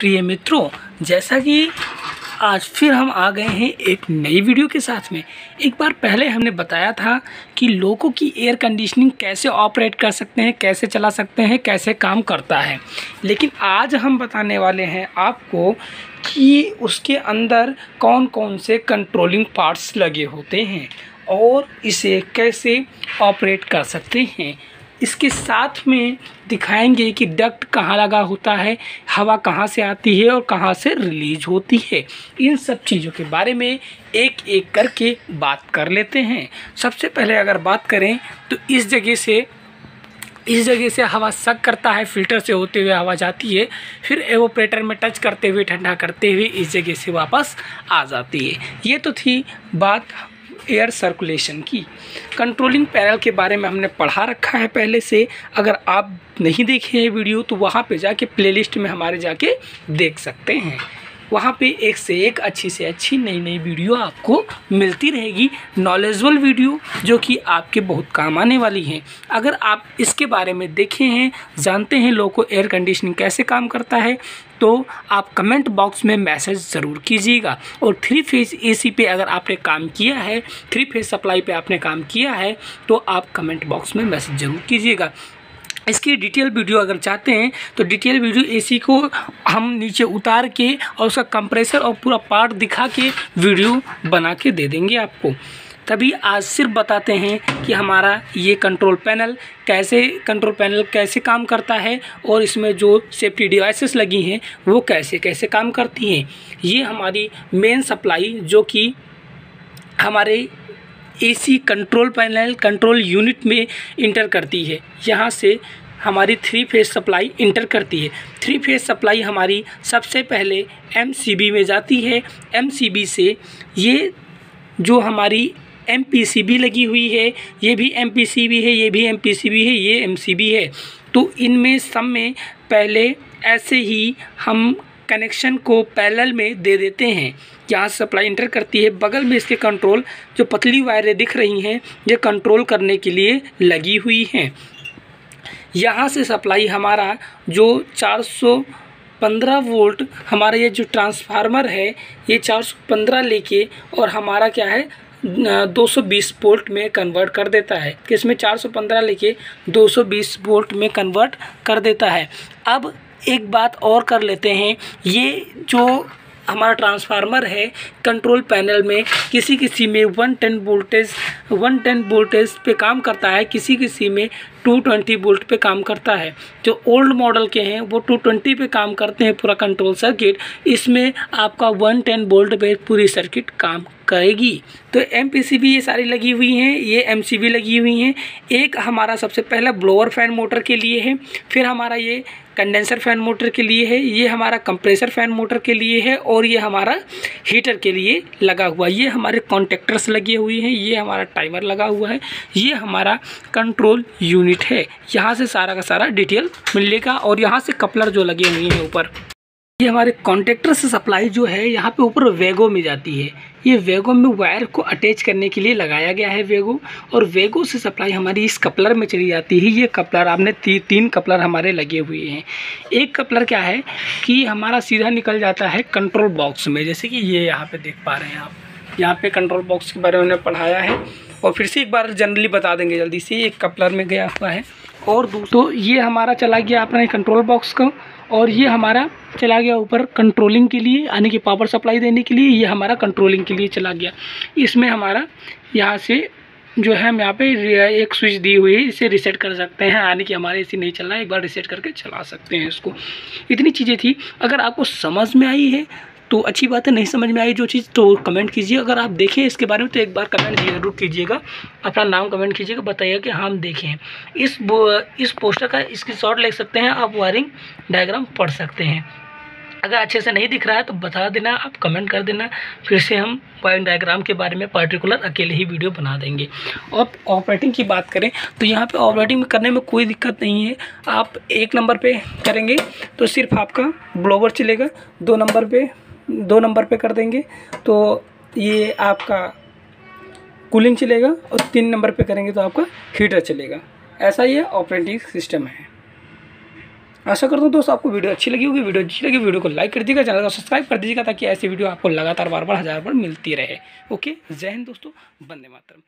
प्रिय मित्रों, जैसा कि आज फिर हम आ गए हैं एक नई वीडियो के साथ में। एक बार पहले हमने बताया था कि लोगों की एयर कंडीशनिंग कैसे ऑपरेट कर सकते हैं, कैसे चला सकते हैं, कैसे काम करता है। लेकिन आज हम बताने वाले हैं आपको कि उसके अंदर कौन कौन से कंट्रोलिंग पार्ट्स लगे होते हैं और इसे कैसे ऑपरेट कर सकते हैं। इसके साथ में दिखाएँगे कि डक्ट कहाँ लगा होता है, हवा कहाँ से आती है और कहाँ से रिलीज़ होती है। इन सब चीज़ों के बारे में एक एक करके बात कर लेते हैं। सबसे पहले अगर बात करें तो इस जगह से, इस जगह से हवा सक करता है, फ़िल्टर से होते हुए हवा जाती है, फिर एवोपरेटर में टच करते हुए, ठंडा करते हुए इस जगह से वापस आ जाती है। ये तो थी बात एयर सर्कुलेशन की। कंट्रोलिंग पैनल के बारे में हमने पढ़ा रखा है पहले से। अगर आप नहीं देखे हैं वीडियो तो वहाँ पे जाके प्लेलिस्ट में हमारे जाके देख सकते हैं। वहाँ पे एक से एक अच्छी से अच्छी नई नई वीडियो आपको मिलती रहेगी। नॉलेजबल वीडियो, जो कि आपके बहुत काम आने वाली हैं। अगर आप इसके बारे में देखे हैं, जानते हैं लोगों को एयर कंडीशनिंग कैसे काम करता है तो आप कमेंट बॉक्स में मैसेज ज़रूर कीजिएगा। और थ्री फ़ेज़ एसी पे अगर आपने काम किया है थ्री फ़ेज़ सप्लाई पे आपने काम किया है तो आप कमेंट बॉक्स में मैसेज ज़रूर कीजिएगा। इसकी डिटेल वीडियो अगर चाहते हैं तो डिटेल वीडियो एसी को हम नीचे उतार के और उसका कंप्रेसर और पूरा पार्ट दिखा के वीडियो बना के दे देंगे आपको। तभी आज सिर्फ़ बताते हैं कि हमारा ये कंट्रोल पैनल कैसे कंट्रोल पैनल कैसे काम करता है और इसमें जो सेफ्टी डिवाइसेस लगी हैं, वो कैसे कैसे काम करती हैं। ये हमारी मेन सप्लाई जो कि हमारे AC control panel control unit में इंटर करती है। यहाँ से हमारी थ्री फ़ेज़ सप्लाई इंटर करती है। थ्री फ़ेज़ सप्लाई हमारी सबसे पहले एमसीबी में जाती है। एमसीबी से ये जो हमारी एम लगी हुई है, ये भी एम है, ये भी एम है, ये एम है। तो इनमें सब में पहले ऐसे ही हम कनेक्शन को पैरेलल में दे देते हैं। यहाँ सप्लाई इंटर करती है। बगल में इसके कंट्रोल जो पतली वायरें दिख रही हैं, ये कंट्रोल करने के लिए लगी हुई हैं। यहाँ से सप्लाई हमारा जो 415 वोल्ट हमारा ये जो ट्रांसफार्मर है, ये 415 लेके और हमारा क्या है 220 वोल्ट में कन्वर्ट कर देता है। कि इसमें 415 लेके 220 वोल्ट में कन्वर्ट कर देता है। अब एक बात और कर लेते हैं। ये जो हमारा ट्रांसफार्मर है, कंट्रोल पैनल में किसी किसी में one ten voltage, one ten voltage पे काम करता है, किसी किसी में टू ट्वेंटी वोल्ट पे काम करता है। जो ओल्ड मॉडल के हैं, वो टू ट्वेंटी पे काम करते हैं पूरा कंट्रोल सर्किट। इसमें आपका वन टेन वोल्ट पे पूरी सर्किट काम करेगी तो एम ये सारी लगी हुई हैं, ये एम लगी हुई हैं। एक हमारा सबसे पहला ब्लोअर फ़ैन मोटर के लिए है, फिर हमारा ये कंडेंसर फ़ैन मोटर के लिए है, ये हमारा कंप्रेसर फ़ैन मोटर के लिए है, और ये हमारा हीटर के लिए लगा हुआ। ये हमारे कॉन्टेक्टर्स लगे हुए हैं, ये हमारा टाइमर लगा हुआ है, ये हमारा कंट्रोल यूनिट है। यहाँ से सारा का सारा डिटेल मिलेगा और यहाँ से कपलर जो लगे हुए हैं ऊपर। ये हमारे कॉन्टेक्टर से सप्लाई जो है यहाँ पे ऊपर वेगो में जाती है। ये वेगो में वायर को अटैच करने के लिए लगाया गया है वेगो और वेगो से सप्लाई हमारी इस कपलर में चली जाती है। ये कपलर आपने ती, तीन कपलर हमारे लगे हुए हैं। एक कपलर क्या है कि हमारा सीधा निकल जाता है कंट्रोल बॉक्स में। जैसे कि ये यहाँ पर देख पा रहे हैं आप। यहाँ पर कंट्रोल बॉक्स के बारे में पढ़ाया है। और फिर से एक बार जनरली बता देंगे जल्दी से एक कपलर में गया हुआ है। और तो ये हमारा चला गया अपने कंट्रोल बॉक्स को। और ये हमारा चला गया ऊपर कंट्रोलिंग के लिए, यानी कि पावर सप्लाई देने के लिए, ये हमारा कंट्रोलिंग के लिए चला गया। इसमें हमारा यहाँ से जो है, हम यहाँ पे एक स्विच दी हुई है, इसे रिसेट कर सकते हैं। यानी कि हमारे इसी नहीं चल रहा है, एक बार रिसेट करके चला सकते हैं इसको। इतनी चीज़ें थी। अगर आपको समझ में आई है तो अच्छी बात है, नहीं समझ में आई जो चीज़ तो कमेंट कीजिए। अगर आप देखें इसके बारे में तो एक बार कमेंट ज़रूर कीजिएगा। अपना नाम कमेंट कीजिएगा बताइए कि हम देखें। इस इस पोस्टर का इसकी शॉट ले सकते हैं, आप वायरिंग डायग्राम पढ़ सकते हैं। अगर अच्छे से नहीं दिख रहा है तो बता देना, आप कमेंट कर देना। फिर से हम वायरिंग डायग्राम के बारे में पर्टिकुलर अकेले ही वीडियो बना देंगे। और ऑपरेटिंग की बात करें तो यहाँ पे ऑपरेटिंग करने में कोई दिक्कत नहीं है। आप एक नंबर पे करेंगे तो सिर्फ़ आपका ब्लोवर चलेगा। दो नंबर पे दो नंबर पे कर देंगे। तो ये आपका कूलिंग चलेगा और तीन नंबर पे करेंगे तो आपका हीटर चलेगा। ऐसा ये ऑपरेटिंग सिस्टम है। आशा करता हूँ दोस्तों आपको वीडियो अच्छी लगी होगी। वीडियो अच्छी लगी, वीडियो को लाइक कर दीजिएगा, चैनल को सब्सक्राइब कर दीजिएगा ताकि ऐसी वीडियो आपको लगातार बार बार, हज़ार बार मिलती रहे। ओके, जय हिंद दोस्तों बंदे मातरम।